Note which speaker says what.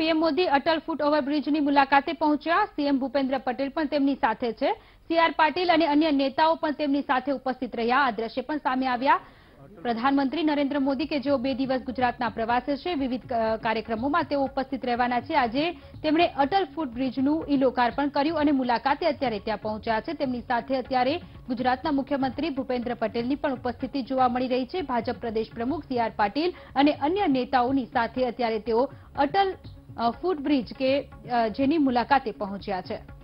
Speaker 1: PM Modi Atal foot ઓવરબ્રિજની મુલાકાતે પહોંચ્યા. સીએમ ભૂપેન્દ્ર પટેલ પણ તેમની સાથે છે. સીઆર પાટીલ અને અન્ય નેતાઓ પણ તેમની સાથે ઉપસ્થિત રહ્યા. આ દ્રશ્ય પણ સામે આવ્યા. પ્રધાનમંત્રી નરેન્દ્ર મોદી કે જેઓ બે દિવસ ગુજરાતના પ્રવાસે છે, વિવિધ કાર્યક્રમોમાં તેઓ ઉપસ્થિત રહેવાના છે. આજે તેમણે અટલ ફૂટ બ્રિજનું ઈ લોકાર્પણ કર્યું અને મુલાકાતે અત્યારે ત્યાં પહોંચ્યા છે. તેમની સાથે અત્યારે ગુજરાતના મુખ્યમંત્રી ભૂપેન્દ્ર પટેલની પણ ઉપસ્થિતિ જોવા મળી રહી છે. ભાજપ પ્રદેશ પ્રમુખ સી આર પાટીલ અને અન્ય નેતાઓની સાથે અત્યારે તેઓ અટલ અ, ફૂટ બ્રિજ કે જેની મુલાકાતે પહોંચ્યા છે.